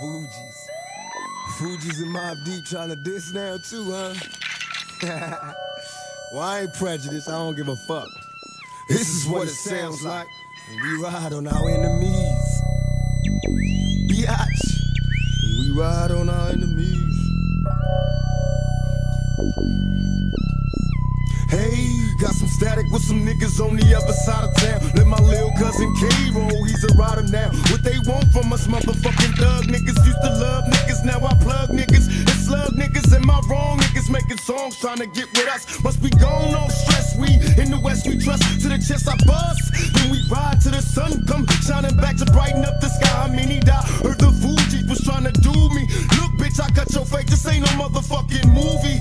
Fugees. Fuji's and Mobb Deep trying to diss now too, huh? well, I ain't prejudiced. I don't give a fuck. This is what it sounds like when we ride on our enemies. Biatch. We ride on our enemies. Some niggas on the other side of town. Let my little cousin K roll, he's a rider now. What they want from us, motherfucking thug niggas. Used to love niggas, now I plug niggas. And slug niggas, am I wrong? Niggas making songs trying to get with us. Must be gone, no stress. We in the west, we trust. To the chest, I bust. Then we ride to the sun, come shining back to brighten up the sky. I mean, he died. Heard the Fugees was trying to do me. Look, bitch, I cut your face. This ain't no motherfucking movie.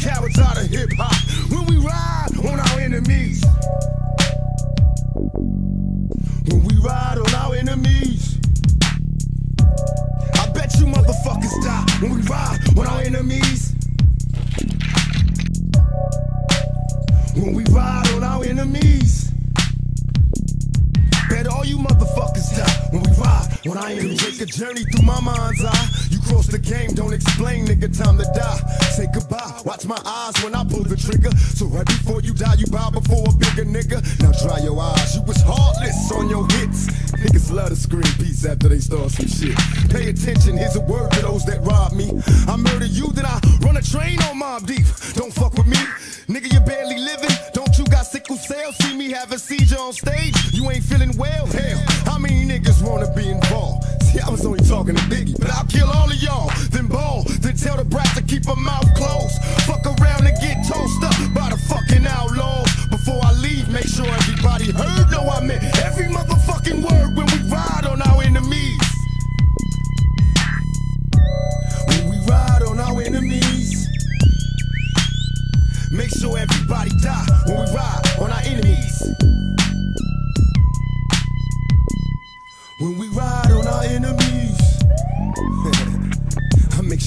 Cowards out of hip hop. When we ride on our enemies. When we ride on our enemies. I bet you motherfuckers die when we ride on our enemies. When we ride on our enemies. Bet all you motherfuckers die when we ride on our enemies. Take a journey through my mind's eye. You cross the game, don't explain, nigga. Time to die. Goodbye. Watch my eyes when I pull the trigger. So right before you die, you bow before a bigger nigga. Now dry your eyes. You was heartless on your hits. Niggas love to scream peace after they start some shit. Pay attention. Here's a word to those that rob me. I murder you, then I run a train on Mobb Deep. Don't fuck with me, nigga. You barely living. Don't you got sickle cell? See me have a seizure on stage. You ain't feeling well. Hell, how many niggas wanna be involved? See, I was only talking to Biggie, but I'll kill all of y'all. Then ball, then tell the brat to keep her mouth. Around and get tossed up by the fucking outlaws. Before I leave, make sure everybody heard.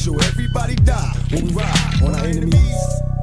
Sure everybody die when we ride on our enemies.